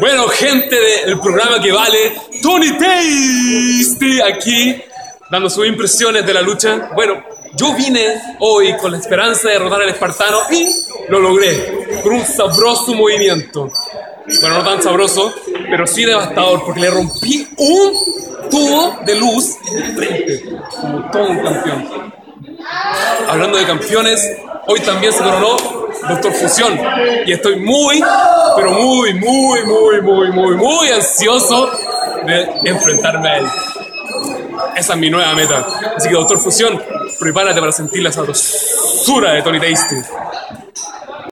Bueno, gente del programa que vale, Tony Tasty aquí, dando sus impresiones de la lucha. Bueno, yo vine hoy con la esperanza de derrotar al espartano y lo logré, con un sabroso movimiento. Bueno, no tan sabroso, pero sí devastador, porque le rompí un tubo de luz en el frente, como todo un campeón. Hablando de campeones, hoy también se coronó Doctor Fusión. Y estoy muy, pero muy, muy, muy, muy, muy, muy ansioso de enfrentarme a él. Esa es mi nueva meta. Así que Doctor Fusión, prepárate para sentir la sabrosura de Tony Tasty.